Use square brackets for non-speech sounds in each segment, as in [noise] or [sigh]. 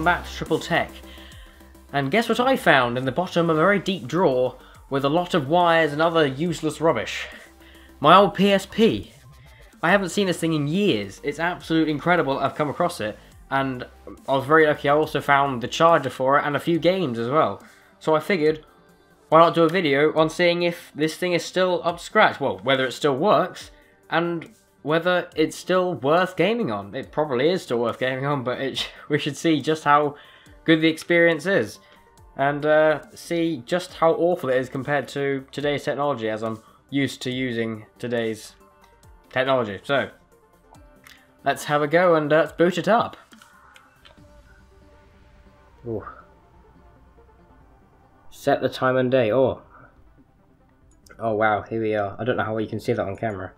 welcome back to Triple Tech. And guess what I found in the bottom of a very deep drawer with a lot of wires and other useless rubbish? My old PSP. I haven't seen this thing in years. It's absolutely incredible I've come across it. And I was very lucky I also found the charger for it and a few games as well. So I figured, why not do a video on seeing if this thing is still up to scratch? Well, whether it still works, and whether it's still worth gaming on. It probably is still worth gaming on, but it, [laughs] we should see just how good the experience is. And uh, see just how awful it is compared to today's technology as I'm used to using today's technology. So, let's have a go and uh, let's boot it up. Ooh. Set the time and day. Oh. Oh wow, here we are. I don't know how well you can see that on camera.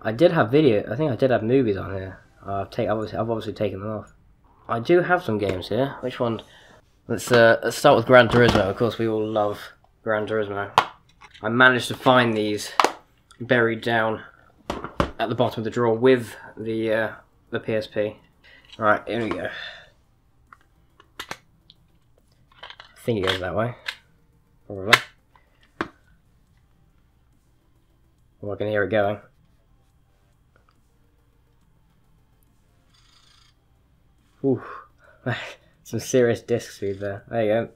I did have video. I think I did have movies on here. I've, take, obviously, I've obviously taken them off. I do have some games here. Which one? Let's, uh, let's start with Gran Turismo. Of course, we all love Gran Turismo. I managed to find these buried down at the bottom of the drawer with the uh, the PSP. Right, here we go. I think it goes that way. Probably. Well, I can hear it going. Ooh, [laughs] some serious disc speed there. There you go.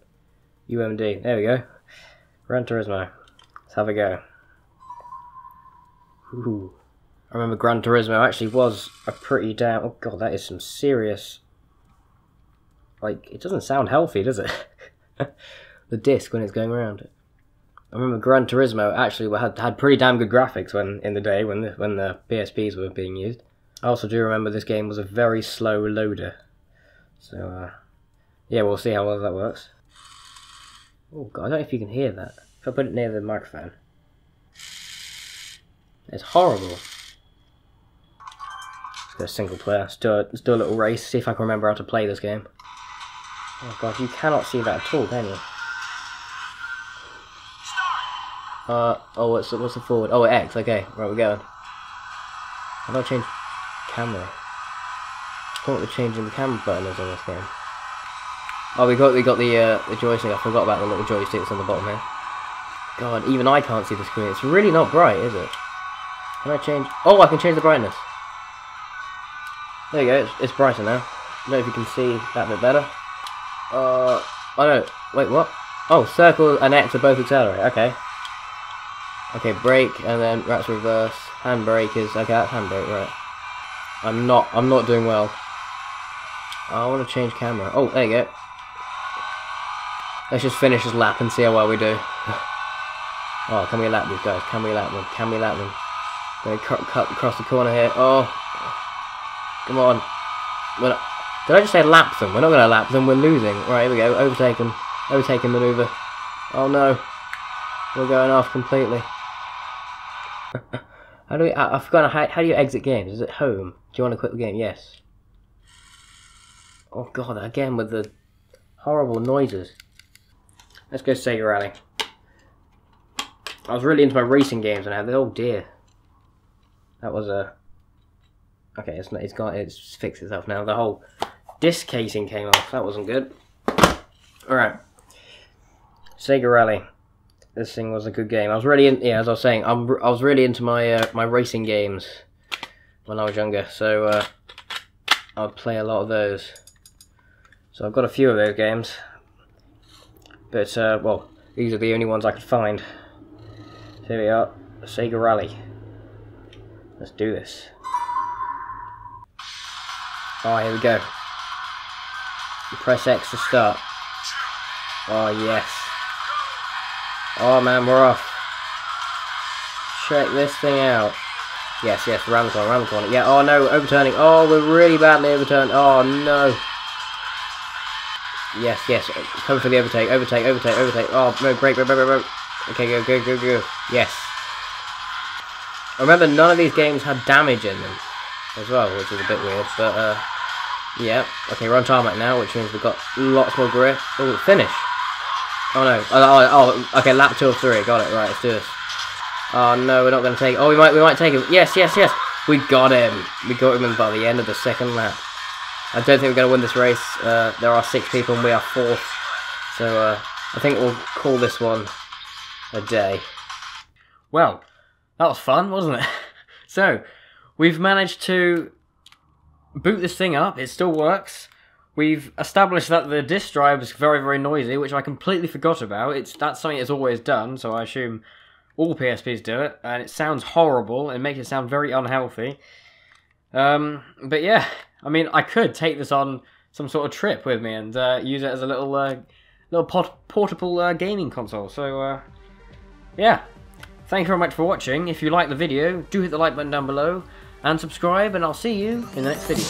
UMD. There we go. Gran Turismo. Let's have a go. Ooh. I remember Gran Turismo actually was a pretty damn... Oh god, that is some serious... Like, it doesn't sound healthy, does it? [laughs] the disc when it's going around. I remember Gran Turismo actually had, had pretty damn good graphics when in the day when the, when the PSPs were being used. I also do remember this game was a very slow loader. So, uh, yeah, we'll see how well that works. Oh god, I don't know if you can hear that. If I put it near the microphone. It's horrible. Let's go single player. Let's do, a, let's do a little race, see if I can remember how to play this game. Oh god, you cannot see that at all, can you? Uh, oh, what's the, what's the forward? Oh, X, okay, right, we're going. How do I change camera? The changing the camera is on this game. Oh, we got we got the uh, the joystick. I forgot about the little joysticks on the bottom here. God, even I can't see the screen. It's really not bright, is it? Can I change? Oh, I can change the brightness. There you go. It's, it's brighter now. I don't know if you can see that bit better. Uh, I oh no. Wait, what? Oh, circle and X are both accelerate. Okay. Okay, brake and then that's reverse. Handbrake is okay. That's handbrake, right? I'm not. I'm not doing well. I want to change camera. Oh, there you go. Let's just finish this lap and see how well we do. [laughs] oh, can we lap these guys? Can we lap them? Can we lap them? Gonna cut, cut across the corner here. Oh, come on. Not, did I just say lap them? We're not gonna lap them. We're losing. Right, here we go. Overtake them. Overtaking maneuver. Oh no, we're going off completely. [laughs] how do we? I, I've how, how do you exit games? Is it home? Do you want to quit the game? Yes. Oh god, again with the horrible noises. Let's go Sega Rally. I was really into my racing games and I had the oh dear. That was a okay. It's not, it's got it's fixed itself now. The whole disc casing came off. That wasn't good. All right, Sega Rally. This thing was a good game. I was really in, yeah, as I was saying, I'm I was really into my uh, my racing games when I was younger. So uh, I'd play a lot of those. So I've got a few of those games. But, uh, well, these are the only ones I could find. Here we are, Sega Rally. Let's do this. Oh, here we go. You press X to start. Oh, yes. Oh, man, we're off. Check this thing out. Yes, yes, round the corner, round the corner. Yeah, oh no, overturning. Oh, we're really badly overturned. Oh, no. Yes, yes. Come for the overtake, overtake, overtake, overtake. Oh, no, break, break, break, break, break. Okay, go, go, go, go. Yes. Remember, none of these games had damage in them as well, which is a bit weird, but, uh, yeah. Okay, we're on tarmac now, which means we've got lots more grip. Oh, finish. Oh, no. Oh, oh, oh, okay, lap two of three. Got it. Right, let's do this. Oh, no, we're not going to take... Oh, we might, we might take him. Yes, yes, yes. We got him. We got him by the end of the second lap. I don't think we're going to win this race. Uh, there are six people and we are fourth. So uh, I think we'll call this one a day. Well, that was fun, wasn't it? [laughs] so, we've managed to boot this thing up. It still works. We've established that the disk drive is very, very noisy, which I completely forgot about. It's That's something it's always done, so I assume all PSPs do it. And it sounds horrible. It makes it sound very unhealthy. Um, but yeah, I mean, I could take this on some sort of trip with me and uh, use it as a little uh, little port portable uh, gaming console. So, uh, yeah. Thank you very much for watching. If you like the video, do hit the like button down below and subscribe, and I'll see you in the next video.